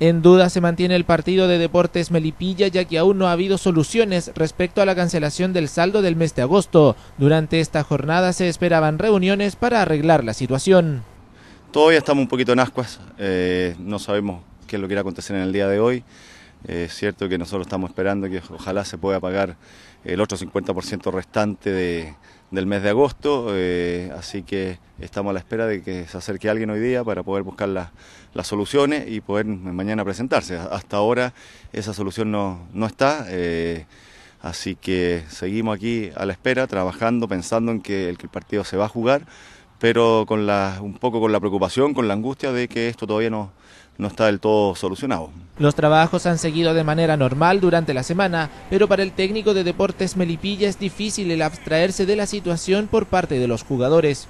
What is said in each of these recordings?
En duda se mantiene el partido de Deportes Melipilla ya que aún no ha habido soluciones respecto a la cancelación del saldo del mes de agosto. Durante esta jornada se esperaban reuniones para arreglar la situación. Todavía estamos un poquito en ascuas, eh, no sabemos qué es lo que irá a acontecer en el día de hoy. Es cierto que nosotros estamos esperando que ojalá se pueda pagar el otro 50% restante de, del mes de agosto, eh, así que estamos a la espera de que se acerque alguien hoy día para poder buscar las soluciones y poder mañana presentarse. Hasta ahora esa solución no, no está, eh, así que seguimos aquí a la espera, trabajando, pensando en que el partido se va a jugar, pero con la, un poco con la preocupación, con la angustia de que esto todavía no, no está del todo solucionado. Los trabajos han seguido de manera normal durante la semana, pero para el técnico de Deportes Melipilla es difícil el abstraerse de la situación por parte de los jugadores.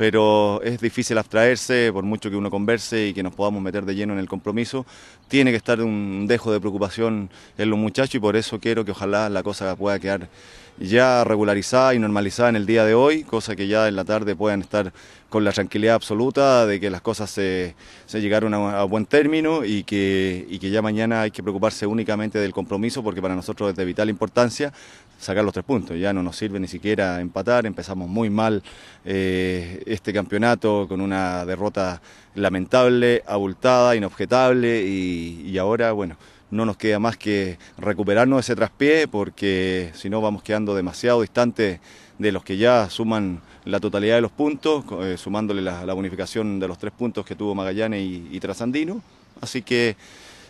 Pero es difícil abstraerse, por mucho que uno converse y que nos podamos meter de lleno en el compromiso, tiene que estar un dejo de preocupación en los muchachos y por eso quiero que ojalá la cosa pueda quedar ya regularizada y normalizada en el día de hoy, cosa que ya en la tarde puedan estar con la tranquilidad absoluta de que las cosas se, llegaron a, buen término y que, y que ya mañana hay que preocuparse únicamente del compromiso porque para nosotros es de vital importancia sacar los tres puntos. Ya no nos sirve ni siquiera empatar, empezamos muy mal eh, este campeonato con una derrota lamentable, abultada, inobjetable y, ahora, bueno, no nos queda más que recuperarnos ese traspié porque si no vamos quedando demasiado distantes de los que ya suman la totalidad de los puntos, eh, sumándole la, bonificación de los tres puntos que tuvo Magallanes y, Trasandino. Así que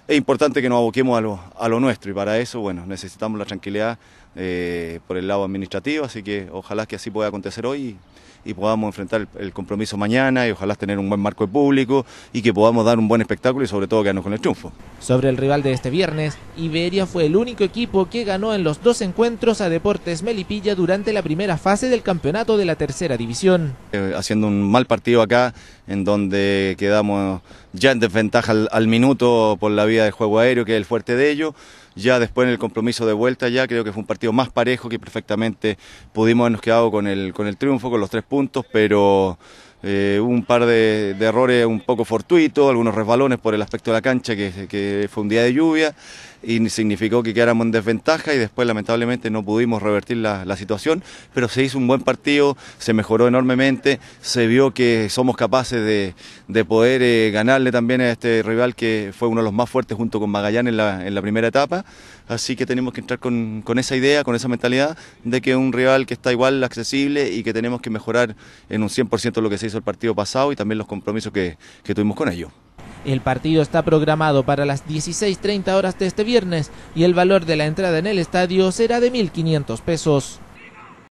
es importante que nos aboquemos a lo nuestro y para eso, bueno, necesitamos la tranquilidad eh, por el lado administrativo, así que ojalá que así pueda acontecer hoy y podamos enfrentar el, compromiso mañana y ojalá tener un buen marco de público y que podamos dar un buen espectáculo y sobre todo quedarnos con el triunfo. Sobre el rival de este viernes, Iberia fue el único equipo que ganó en los dos encuentros a Deportes Melipilla durante la primera fase del campeonato de la tercera división. Eh, haciendo un mal partido acá, en donde quedamos ya en desventaja al, minuto por la vía del juego aéreo, que es el fuerte de ellos. Ya después en el compromiso de vuelta ya creo que fue un partido más parejo que perfectamente pudimos habernos quedado con el, con el triunfo, con los tres puntos, pero eh, un par de, errores un poco fortuitos, algunos resbalones por el aspecto de la cancha, que, fue un día de lluvia, y significó que quedáramos en desventaja y después lamentablemente no pudimos revertir la, situación, pero se hizo un buen partido, se mejoró enormemente, se vio que somos capaces de, poder eh, ganarle también a este rival que fue uno de los más fuertes junto con Magallanes en la, en la primera etapa, así que tenemos que entrar con, con esa idea, con esa mentalidad de que es un rival que está igual accesible y que tenemos que mejorar en un 100% lo que se el partido pasado y también los compromisos que, que tuvimos con ellos. El partido está programado para las 16.30 horas de este viernes y el valor de la entrada en el estadio será de 1.500 pesos.